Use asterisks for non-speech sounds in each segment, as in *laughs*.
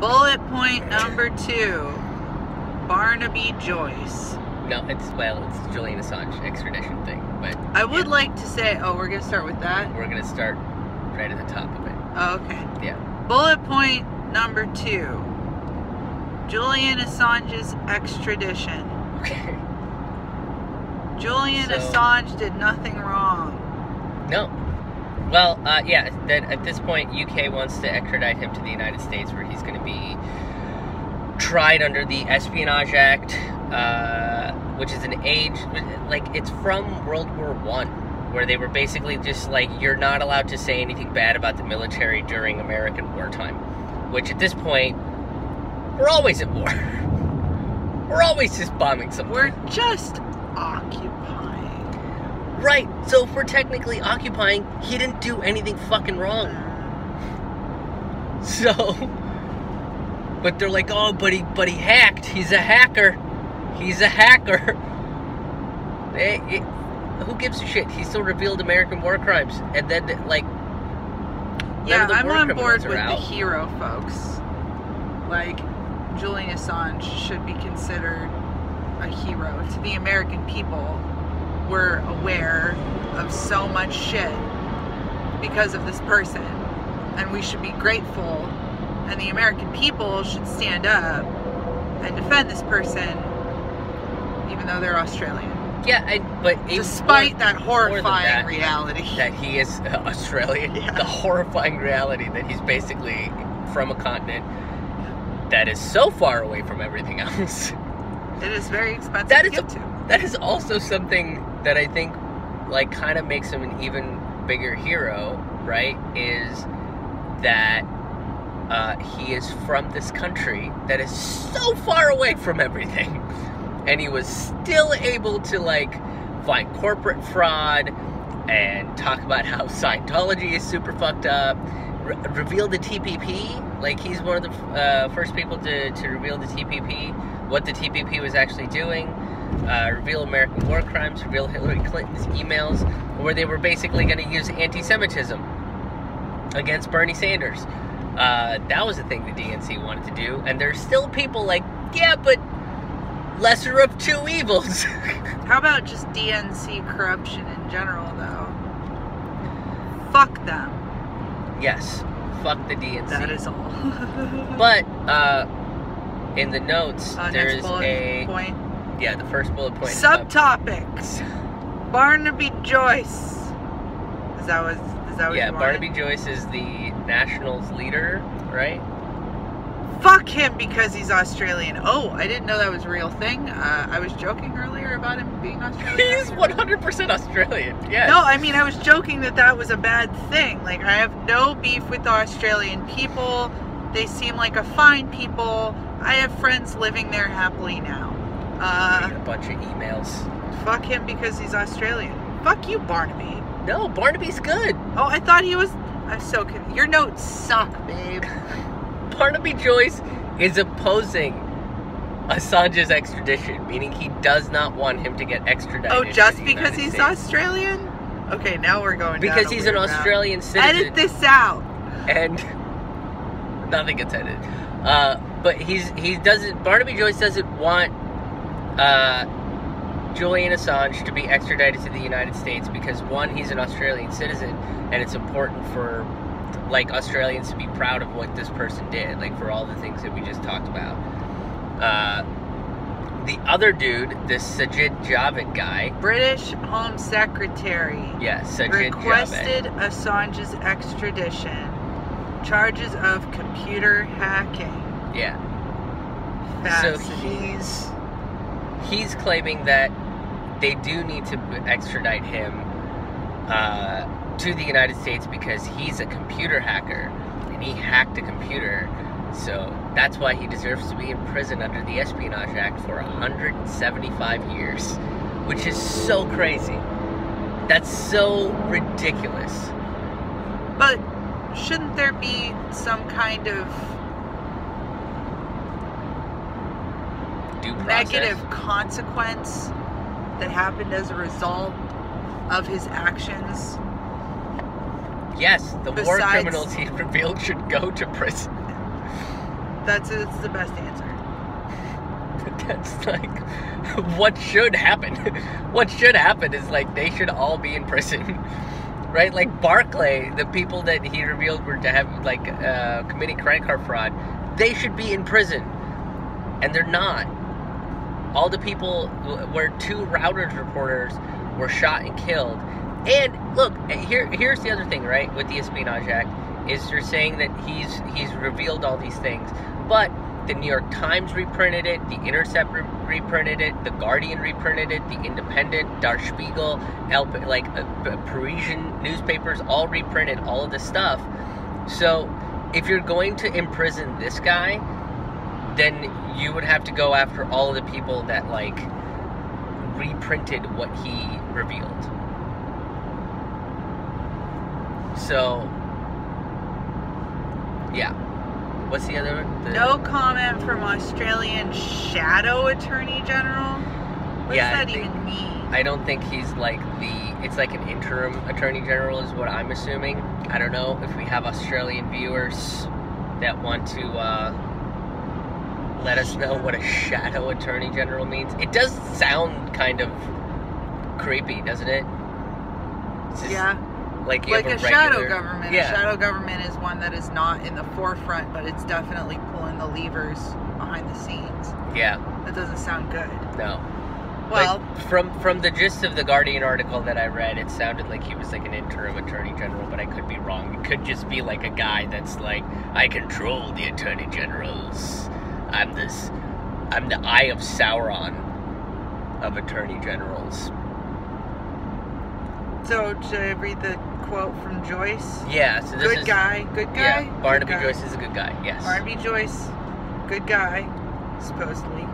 Bullet point number two Barnaby Joyce. No, it's well, it's Julian Assange extradition thing, but I would Yeah. like to say, oh, we're going to start with that? we're gonna start right at the top of it. Oh, okay. Yeah. Bullet point number two Julian Assange's extradition. Okay. Julian So- Assange did nothing wrong. No. Well, uh, yeah. At this point, UK wants to extradite him to the United States, where he's going to be tried under the Espionage Act, uh, which is an age like it's from World War One, where they were basically just like you're not allowed to say anything bad about the military during American wartime. Which at this point, we're always at war. *laughs* we're always just bombing something. We're just occupying. Right. So if we're technically occupying, he didn't do anything fucking wrong. So, but they're like, oh, but he, but he hacked. He's a hacker. He's a hacker. Eh, it- who gives a shit? He still revealed American war crimes, and then like, Yeah, the I'm on board with the hero folks. Like, Julian Assange should be considered a hero to the American people. We're aware of so much shit because of this person, and we should be grateful. And the American people should stand up and defend this person, even though they're Australian. yeah, I, but Despite that horrifying that, reality. that he is uh, Australian. Yeah. The horrifying reality that he's basically from a continent that is so far away from everything else. It is very expensive That to is a- get to. That is also something that I think like kind of makes him an even bigger hero, right? Is that uh, he is from this country that is so far away from everything, *laughs* and he was still able to like find corporate fraud and talk about how Scientology is super fucked up. Re- reveal the TPP, like he's one of the uh, first people to, to reveal the TPP, what the TPP was actually doing uh, reveal American war crimes, reveal Hillary Clinton's emails, where they were basically going to use anti Semitism against Bernie Sanders. Uh, that was the thing the DNC wanted to do, and there's still people like, yeah, but lesser of two evils. *laughs* How about just DNC corruption in general, though? Fuck them. yes, fuck the DNC. That is all. *laughs* But uh, in the notes, uh, there's a point. Yeah, the first bullet point. Subtopics. Barnaby Joyce. Is that what? Is that what yeah? Barnaby Joyce is the Nationals leader, right? Fuck him because he's Australian. Oh, I didn't know that was a real thing. Uh, I was joking earlier about him being Australian. *laughs* He's 100% Australian. Yes. No, I mean I was joking that that was a bad thing. Like I have no beef with the Australian people. They seem like a fine people. I have friends living there happily now. Uh, a bunch of emails. fuck him because he's Australian. Fuck you, Barnaby. No, Barnaby's good. Oh, I thought he was. I'm so confused. Your notes suck, babe. *laughs* Barnaby Joyce is opposing Assange's extradition, meaning he does not want him to get extradited. Oh, just because he's States. Australian? Okay, now we're going Because he's an weird route. Australian citizen. Edit this out. and *laughs* nothing gets edited. Uh, but he's he doesn't. Barnaby Joyce doesn't want uh, Julian Assange to be extradited to the United States because one, he's an Australian citizen, and it's important for like Australians to be proud of what this person did, like for all the things that we just talked about. Uh, the other dude, this Sajid Javid guy, British Home Secretary yeah, Sajid requested Javid. Assange's extradition. Charges of computer hacking. Yeah. So he's he's claiming that they do need to extradite him uh, to the United States because he's a computer hacker and he hacked a computer. So that's why he deserves to be in prison under the Espionage Act for 175 years, which is so crazy. That's so ridiculous. But shouldn't there be some kind of Due process. negative consequence that happened as a result of his actions? Yes, the war criminals he revealed should go to prison. That's it's the best answer. That's like what should happen. *laughs* what should happen is like they should all be in prison. *laughs* right? Like Barclay, the people that he revealed were to have like uh, committing credit card fraud, they should be in prison, and they're not. All the people where two Reuters reporters were shot and killed. And look, here here's the other thing, right? With the Espionage Act, is you're saying that he's he's revealed all these things, but the New York Times reprinted it, The Intercept re- reprinted it, The Guardian reprinted it, The Independent, Der Spiegel, El, like uh, Parisian newspapers all reprinted all of this stuff. So, if you're going to imprison this guy, then you would have to go after all of the people that like reprinted what he revealed. So, yeah. What's the other? The, No comment from Australian Shadow Attorney General. What Yeah, does that think- even mean? I don't think he's like the. It's like an interim attorney general, is what I'm assuming. I don't know if we have Australian viewers that want to uh, let us know what a shadow attorney general means. It does sound kind of creepy, doesn't it? Just yeah, like you like a a, shadow regular- government. Yeah. A shadow government is one that is not in the forefront, but it's definitely pulling the levers behind the scenes. Yeah, That doesn't sound good. no. Well, But from from the gist of the Guardian article that I read, it sounded like he was like an interim attorney general, but I could be wrong. It could just be like a guy that's like, I control the attorney generals. I'm this, I'm the eye of Sauron of attorney generals. so should I read the quote from Joyce? Yeah, so this Good is guy, good guy. yeah. good Barnaby guy. Joyce is a good guy. Yes. Barnaby Joyce, good guy, supposedly.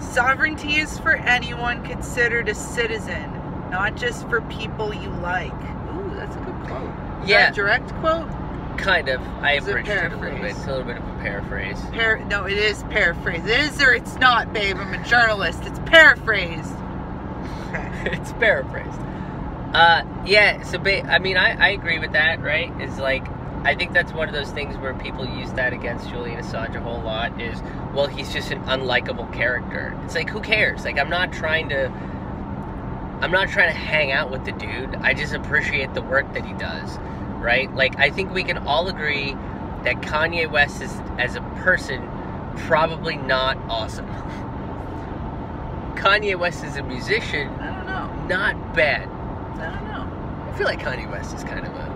Sovereignty is for anyone considered a citizen, not just for people you like. Ooh, that's a good quote. Is Yeah. that a direct quote? Kind of. I It's a it a little bit. It's a little bit of a paraphrase. Par- no, it is paraphrase. It is or it's not, babe. I'm a journalist. It's paraphrased. Okay. *laughs* it's paraphrased. Uh, yeah. So, ba- I mean, I, I agree with that. Right? It's like I think that's one of those things where people use that against Julian Assange a whole lot. Is well, he's just an unlikable character. It's like who cares? Like I'm not trying to. I'm not trying to hang out with the dude. I just appreciate the work that he does. Right? Like I think we can all agree that Kanye West is as a person probably not awesome. *laughs* Kanye West is a musician I don't know. not bad. I don't know. I feel like Kanye West is kind of a.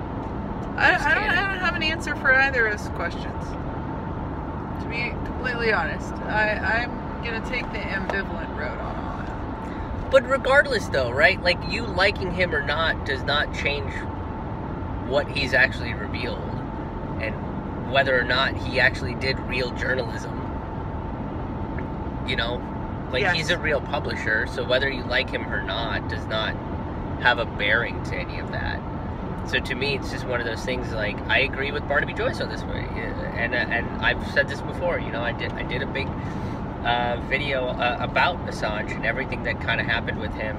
I, I, don't, I don't have an answer for either of those questions. To be completely honest, I, I'm going to take the ambivalent road on all that. But regardless, though, right? Like you liking him or not does not change what he's actually revealed, and whether or not he actually did real journalism. You know, like Yes. he's a real publisher, so whether you like him or not does not have a bearing to any of that. So to me, it's just one of those things. Like I agree with Barnaby Joyce on this one, and and I've said this before. You know, I did I did a big uh, video uh, about Assange and everything that kind of happened with him.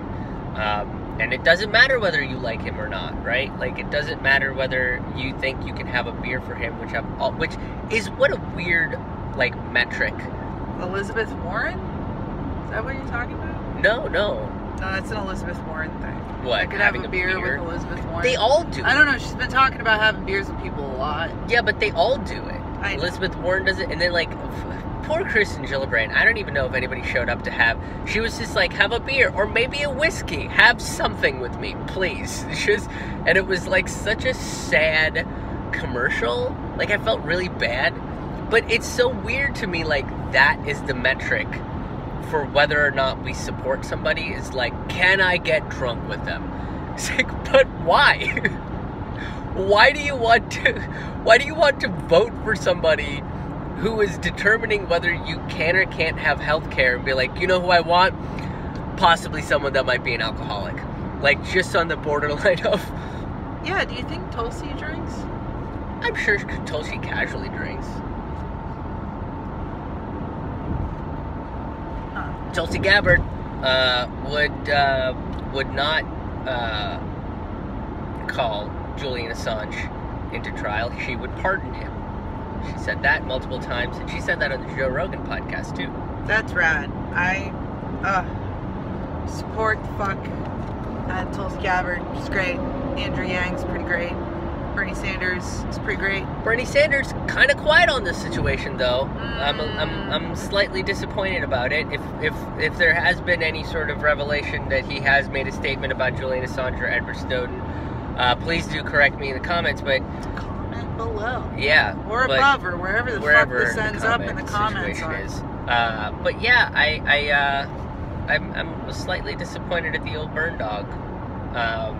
Um, and it doesn't matter whether you like him or not, right? Like it doesn't matter whether you think you can have a beer for him, which I've, which is what a weird like metric. Elizabeth Warren? Is that what you're talking about? No, no. No, that's an Elizabeth Warren thing. What? I could have having a beer, with Elizabeth Warren. They all do. I don't know. She's been talking about having beers with people a lot. Yeah, but they all do it. I know. Elizabeth Warren does it, and then like poor Kristen Gillibrand. I don't even know if anybody showed up to have. She was just like, have a beer or maybe a whiskey. Have something with me, please. *laughs* She was, and it was like such a sad commercial. Like I felt really bad, but it's so weird to me. Like that is the metric for whether or not we support somebody. Is like, can I get drunk with them? *laughs* It's like, but why? *laughs* why do you want to why do you want to vote for somebody who is determining whether you can or can't have health care and be like you know who i want? Possibly someone that might be an alcoholic. Like just on the borderline *laughs* of Yeah, do you think Tulsi drinks? i'm sure tulsi casually drinks. Huh. tulsi gabbard uh, would uh, would not uh, call julian assange into trial. She would pardon him She said that multiple times, and she said that on the Joe Rogan podcast too. That's rad. I uh, support the fuck at Tulsi Gabbard. She's great. Andrew Yang's pretty great. Bernie Sanders is pretty great. Bernie Sanders kind of quiet on this situation though. I'm, I'm, I'm slightly disappointed about it. If if if there has been any sort of revelation that he has made a statement about Julian Assange or Edward Snowden, uh, please do correct me in the comments. But below. yeah, Or above, or wherever the wherever fuck this ends up in the comments are. is. Uh, but yeah, I I uh, I'm I'm slightly disappointed at the old burn dog. Um,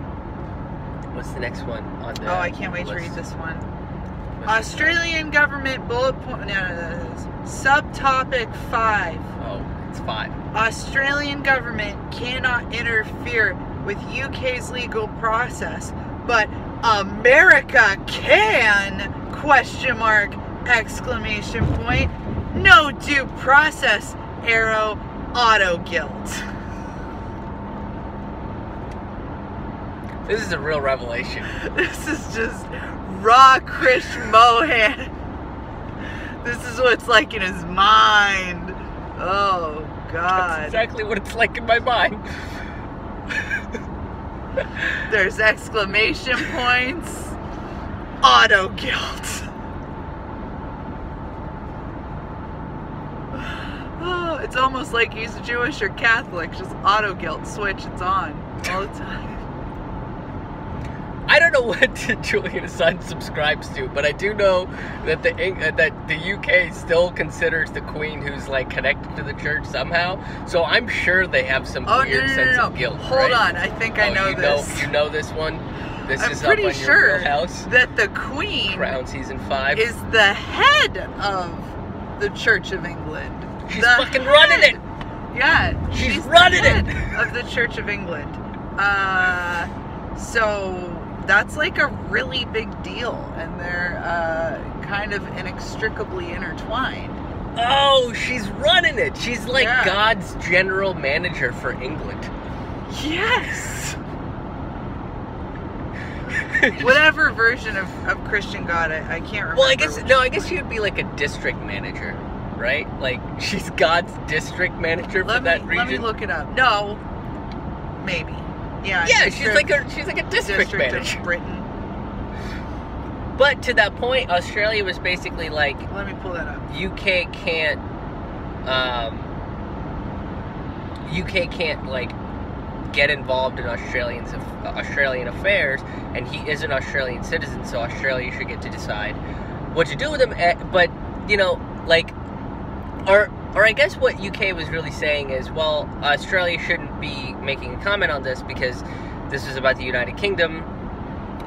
what's the next one on the? Oh, I can't wait to read this one. What's this Australian government bullet point. No, no, no, no, no. Subtopic five. Oh, it's five. Australian government cannot interfere with UK's legal process, but America can? Question mark! Exclamation point! No due process! Arrow. Auto guilt. This is a real revelation. *laughs* This is just raw Krish Mohan. This is what it's like in his mind. Oh God. That's God. exactly what it's like in my mind. *laughs* There's exclamation points. Auto guilt. *sighs* It's almost like he's Jewish or Catholic. Just auto guilt switch. It's on all the time. I know what *laughs* Julian Assange subscribes to, but I do know that the uh, that the UK still considers the Queen who's like connected to the church somehow. So I'm sure they have some Oh weird no no sense no! of guilt. Hold right? on, I think I Oh, know you this. Know, you know this one. This I'm is pretty sure that the Queen Crown season five. is the head of the Church of England. She's The fucking running it. Yeah, She's the running it. head of the Church of England. Uh, so that's like a really big deal, and they're uh, kind of inextricably intertwined. Oh, she's running it. She's like Yeah. God's general manager for England. Yes. *laughs* Whatever version of, of Christian God, I, I can't remember. Well, I guess no. I guess she would be like a district manager, right? Like she's God's district manager for Let me that region. let me look it up. No, maybe. Yeah. Yeah, she's like a she's like a district, district manager. of Britain. But to that point, Australia was basically like Let me pull that up. UK can't, um, UK can't like get involved in Australians of Australian affairs, and he is an Australian citizen, so Australia should get to decide what to do with him. Eh, But you know, like, or or I guess what UK was really saying is, well, Australia shouldn't be making a comment on this because this is about the United Kingdom.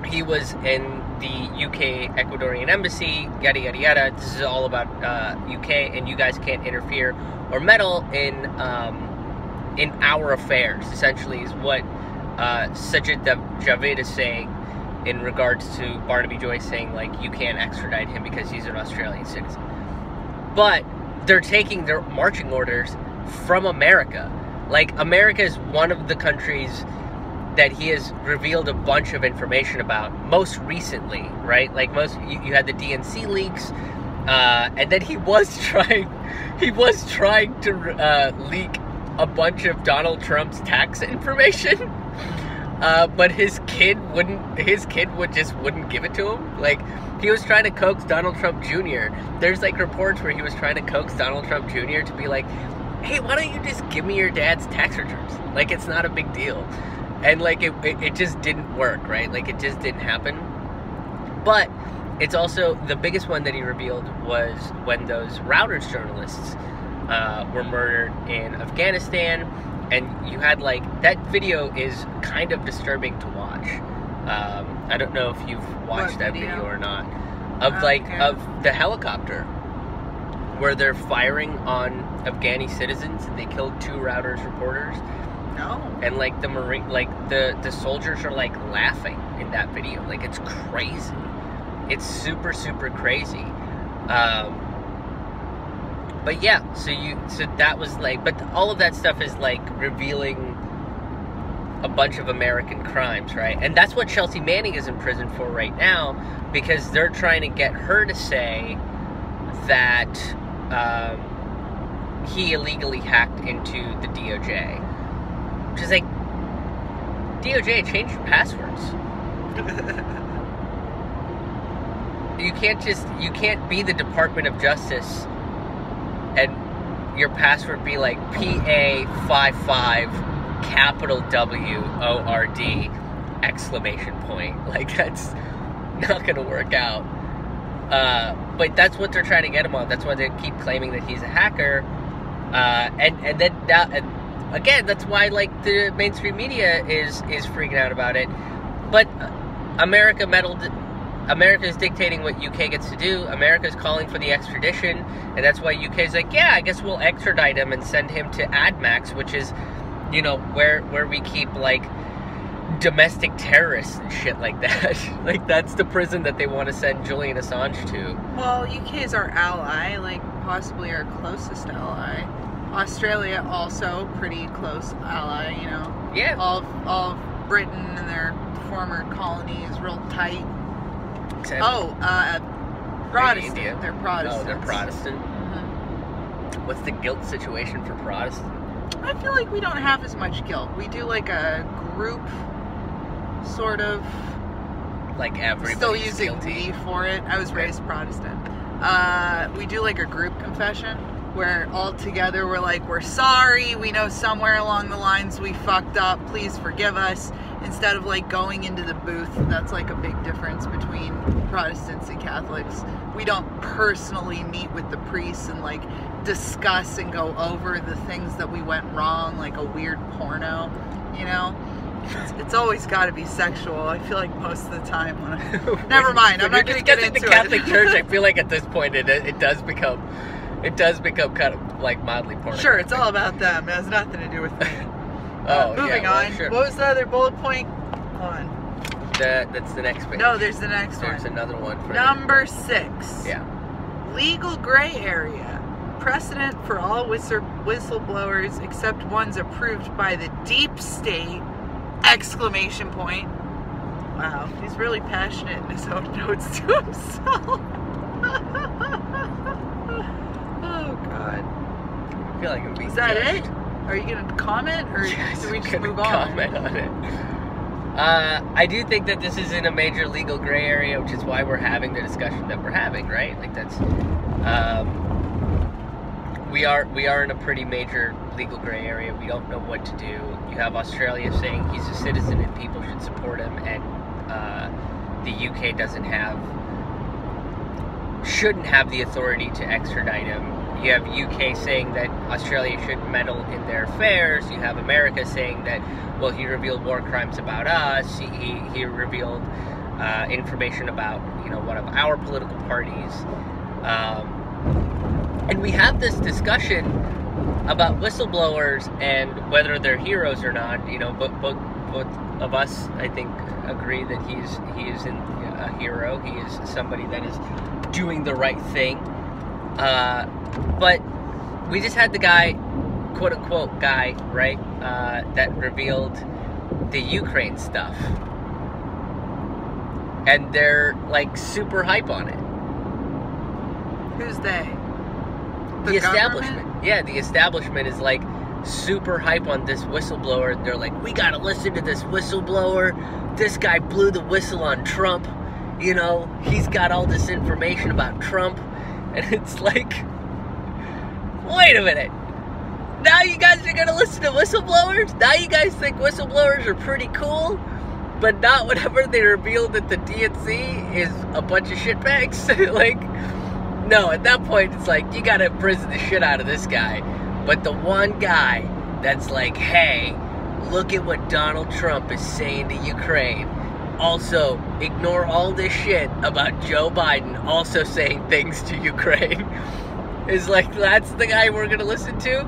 He was in the UK Ecuadorian embassy, yada yada yada. This is all about uh, UK, and you guys can't interfere or meddle in um, in our affairs. Essentially, is what uh, Sajid Javid is saying in regards to Barnaby Joyce saying like you can't extradite him because he's an Australian citizen. But they're taking their marching orders from America. Like America is one of the countries that he has revealed a bunch of information about most recently, right? Like most, you, you had the DNC leaks, uh, and then he was *laughs* trying, he was trying to uh, leak a bunch of Donald Trump's tax *laughs* information. Uh, but his kid wouldn't. His kid would just wouldn't give it to him. Like he was trying to coax Donald Trump Jr. There's like reports where he was trying to coax Donald Trump Jr. to be like, "Hey, why don't you just give me your dad's tax returns? Like it's not a big deal." And like it, it, it just didn't work, right? Like it just didn't happen. But it's also the biggest one that he revealed was when those Reuters journalists uh, were murdered in Afghanistan, and you had like that video is kind of disturbing to watch. Um, I don't know if you've watched What that video? video or not. Of Oh, like okay. of the helicopter where they're firing on Afghani citizens and they killed two Reuters reporters. No. and like the marine like the the soldiers are like laughing in that video. Like it's crazy. It's super super crazy. Um but yeah so you so that was like but all of that stuff is like revealing a bunch of american crimes right? And that's what chelsea manning is in prison for right now because they're trying to get her to say that um, he illegally hacked into the DOJ, which is like DOJ change your passwords. *laughs* You can't just you can't be the Department of Justice and your password be like PA55 capital W O R D exclamation point. *laughs* Like that's not gonna work out. Uh, but that's what they're trying to get him on. That's why they keep claiming that he's a hacker. Uh, and and then that and again, that's why like the mainstream media is is freaking out about it. But America meddled. America is dictating what UK gets to do. America is calling for the extradition, and that's why UK is like, yeah, I guess we'll extradite him and send him to ADMAX, which is, you know, where where we keep like domestic terrorists and shit like that. *laughs* like that's the prison that they want to send Julian Assange to. Well, UK is our ally, like possibly our closest ally. Australia also pretty close ally, you know. Yeah. All of, all of Britain and their former colonies real tight. Except Oh, uh, Protestant. India. They're Protestant. Oh, they're Protestant. Mhm. What's the guilt situation for Protestant? I feel like we don't have as much guilt. We do like a group sort of Like everybody's still using guilty. we for it. I was raised Protestant. Uh, we do like a group confession where all together we're like, we're sorry. We know somewhere along the lines we fucked up. Please forgive us. Instead of like going into the booth, that's like a big difference between Protestants and Catholics. We don't personally meet with the priests and like discuss and go over the things that we went wrong, like a weird porno, you know? It's, it's always got to be sexual. I feel like most of the time when I, *laughs* Never mind, I'm not gonna get discussing into the it. Catholic *laughs* Church. I feel like at this point it it does become it does become kind of like mildly pornographic. Sure, it's all about them. It has nothing to do with me. *laughs* Oh, Uh, yeah, moving well, on. sure. What was the other bullet point? Hold on. That- that's the next page. No, there's the next There's one. There's another one for Number six. Yeah. Legal gray area. Precedent for all whistle- whistleblowers except ones approved by the deep state! Exclamation point. Wow, he's really passionate in his own *laughs* notes to himself. *laughs* oh God. I feel like it would be Is that it? Are you gonna comment or Yes, do we just move on? comment on it. Uh, I do think that this is in a major legal gray area, which is why we're having the discussion that we're having, right? Like that's, um, we are we are in a pretty major legal gray area. We don't know what to do. You have Australia saying he's a citizen and people should support him, and uh, the UK doesn't have shouldn't have the authority to extradite him. You have UK saying that Australia shouldn't meddle in their affairs. You have America saying that, well, he revealed war crimes about us. He, he, he revealed uh, information about, you know, one of our political parties. Um, and we have this discussion about whistleblowers and whether they're heroes or not. You know, but both, both of us, I think, agree that he's he is a hero. He is somebody that is doing the right thing. Uh, but we just had the guy, quote unquote guy, right, uh, that revealed the Ukraine stuff. And they're like super hype on it. Who's they? The, The establishment. Yeah, the establishment is like super hype on this whistleblower. They're like, we gotta listen to this whistleblower. This guy blew the whistle on Trump. You know, he's got all this information about Trump. *laughs* And it's like, wait a minute. Now you guys are gonna listen to whistleblowers? Now you guys think whistleblowers are pretty cool? But not whenever they reveal that the DNC is a bunch of shitbags? *laughs* like, no, at that point, it's like, you gotta imprison the shit out of this guy. But the one guy that's like, hey, look at what Donald Trump is saying to Ukraine. Also, ignore all this shit about Joe Biden also saying things to Ukraine. *laughs* is like, that's the guy we're gonna listen to.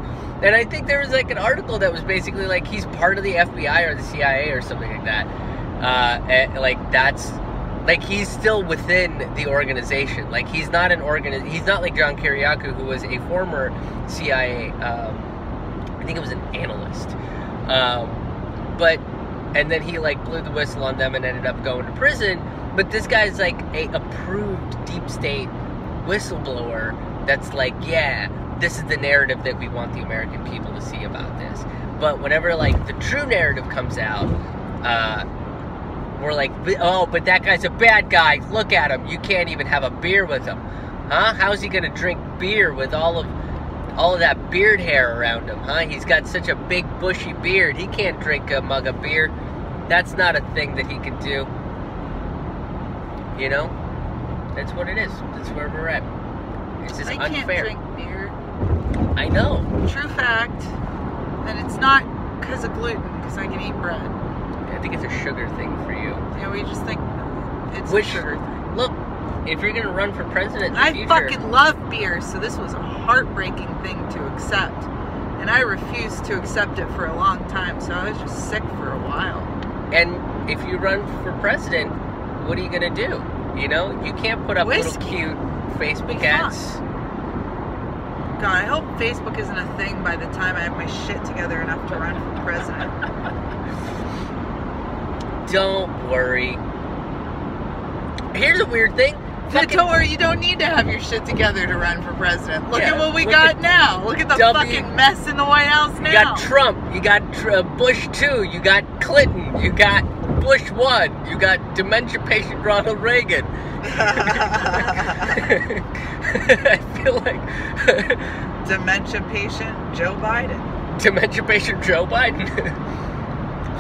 And I think there was like an article that was basically like he's part of the FBI or the CIA or something like that. Uh, like that's like he's still within the organization. Like he's not an organ. He's not like John Kiriakou, who was a former CIA. Um, I think it was an analyst. Um, but and then he like blew the whistle on them and ended up going to prison. But this guy's like a approved deep state whistleblower that's like, yeah, this is the narrative that we want the American people to see about this. But whenever like the true narrative comes out, uh, we're like, oh, but that guy's a bad guy. Look at him. You can't even have a beer with him, huh? How's he gonna drink beer with all of all of that beard hair around him, huh? He's got such a big bushy beard. He can't drink a mug of beer. That's not a thing that he can do. You know? That's what it is. That's where we're at. It's just I unfair. can't drink beer. I know. True fact. And it's not because of gluten, because I can eat bread. I think it's a sugar thing for you. Yeah, we just think it's Which- a sugar thing. Look, if you're gonna run for president I future, fucking love beer, so this was a heartbreaking thing to accept. And I refused to accept it for a long time, so I was just sick for a while. and if you run for president, what are you gonna do? You know, you can't put up little cute Facebook ads. God, I hope Facebook isn't a thing by the time I have my shit together enough to run for president. *laughs* Don't worry. Here's a weird thing. Fucking- don't worry, you don't need to have your shit together to run for president. Look Yeah, at what we got now. Look at the W- fucking mess in the White House now. You got Trump. You got Tr- uh, Bush two. You got Clinton. You got Bush one. You got dementia patient Ronald Reagan. *laughs* I feel like *laughs* Dementia patient Joe Biden. dementia patient Joe Biden, *laughs*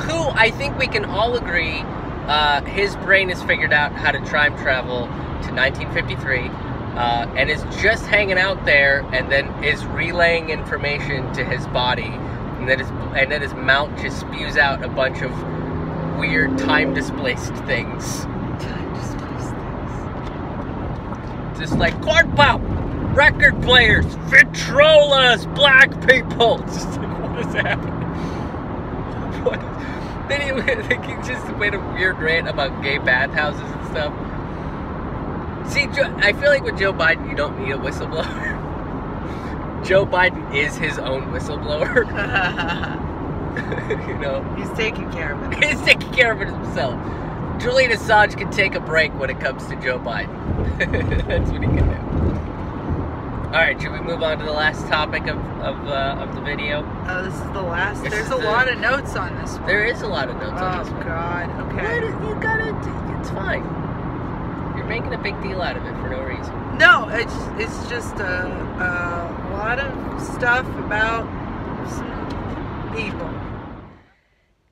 who I think we can all agree, uh, his brain has figured out how to time travel to 1953. Uh, and is just hanging out there, and then is relaying information to his body, and then his and then his mouth just spews out a bunch of weird time displaced things. Time displaced things. Just like corn pop, record players, Victrolas, black people. *laughs* Just like, what is happening? *laughs* What? Then he, like, he just made a weird rant about gay bathhouses and stuff. See, I feel like with Joe Biden, you don't need a whistleblower. *laughs* Joe Biden is his own whistleblower. *laughs* you know, He's taking care of it. *laughs* he's taking care of it himself. Julian Assange can take a break when it comes to Joe Biden. That's what he can do. All right, should we move on to the last topic of of, uh, of the video? Oh, this is the last. This There's is a the- lot of notes on this one. There is a lot of notes on Oh this one. God. What? Okay. You gotta. It's fine. You're making a big deal out of it for no reason. No, it's it's just a, a lot of stuff about some people.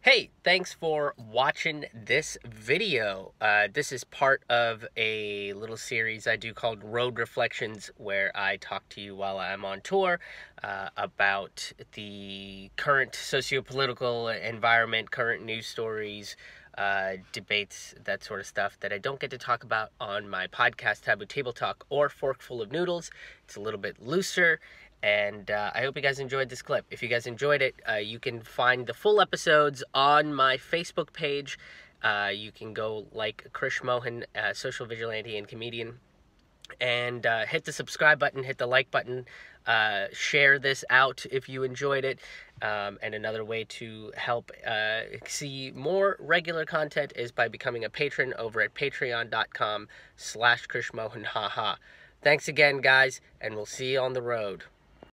Hey, thanks for watching this video. Uh, this is part of a little series I do called Road Reflections, where I talk to you while I'm on tour uh, about the current socio-political environment, current news stories, uh, debates, that sort of stuff that I don't get to talk about on my podcast, Taboo Table Talk or Fork Full of Noodles. It's a little bit looser and uh, I hope you guys enjoyed this clip. If you guys enjoyed it, uh, you can find the full episodes on my Facebook page. Uh, you can go like Krish Mohan, uh, social vigilante and comedian, and uh, hit the subscribe button, hit the like button, uh, share this out if you enjoyed it. Um, and another way to help see more regular content is by becoming a patron over at patreon.com slash Krish Mohan. Haha. Thanks again, guys, and we'll see you on the road.